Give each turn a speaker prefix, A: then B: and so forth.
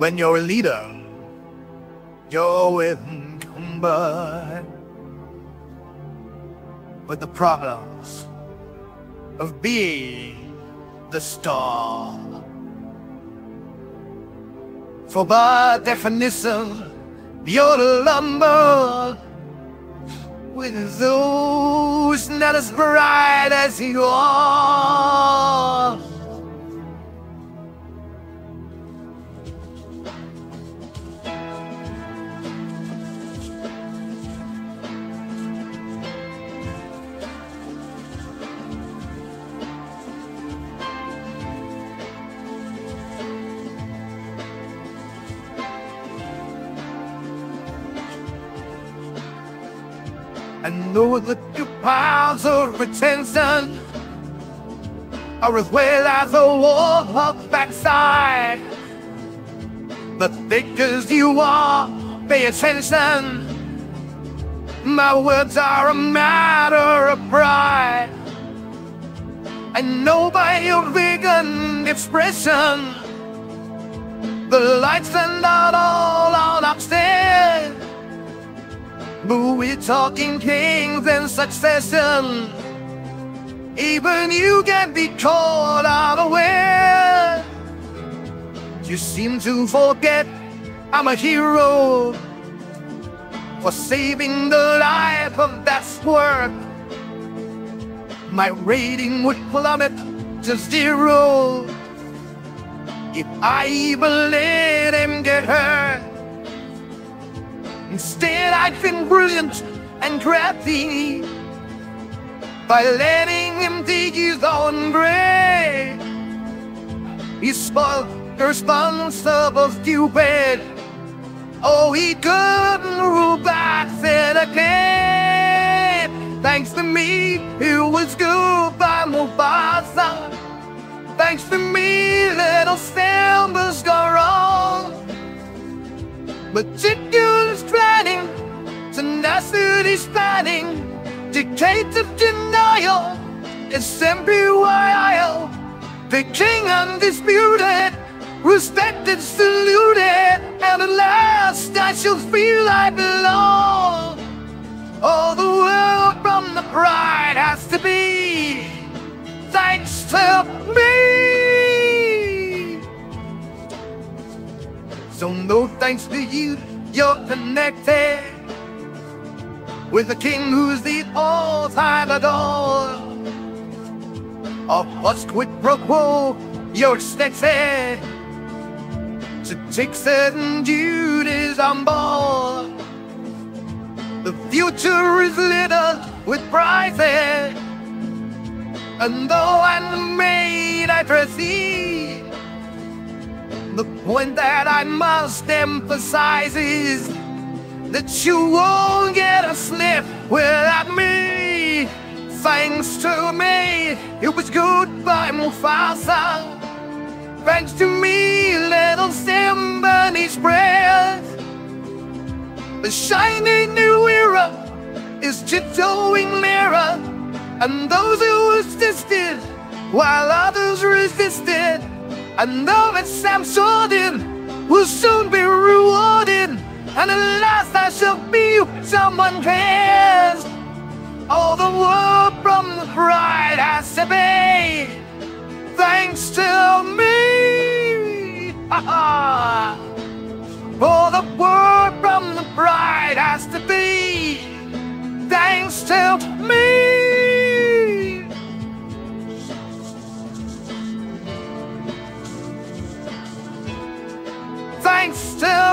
A: when you're a leader, you're encumbered with the problems of being the star. For by definition, you're lumber with those not as bright as you and know that your piles of retention are as well as a wall of backside. But thick as you are, pay attention. My words are a matter of pride. I know by your vegan expression, the lights are not all on upstairs. But we're talking kings and succession. Even you can be caught unaware. You seem to forget I'm a hero for saving the life of that squirt. My rating would plummet to zero if I even let him get hurt. Instead, I've been brilliant and crafty by letting him dig his own grave. He's spoiled, irresponsible, stupid. Oh, he couldn't rule back then again. Thanks to me, he was good by Mufasa. Thanks to me, little Simba's gone wrong. Meticulous dictated denial is simply the king undisputed, respected, saluted, and at last I shall feel I belong. All the world from the pride has to be thanks to me. So no thanks to you, you're connected with a king who's the all-time adore. Of what's quid pro quo, you're to take certain duties on board. The future is littered with prizes, and though I'm made, I proceed. The point that I must emphasize is that you won't get a sniff without me. Thanks to me, it was goodbye Mufasa. Thanks to me, little Simba needs breath. The shiny new era is tiptoeing nearer, and those who resisted while others resisted. I know that Sam Jordan will soon be rewarded, and at last I shall be someone cares. All the world from the bride has to be thanks to me. For the word from the bride has to be thanks to me. Thanks to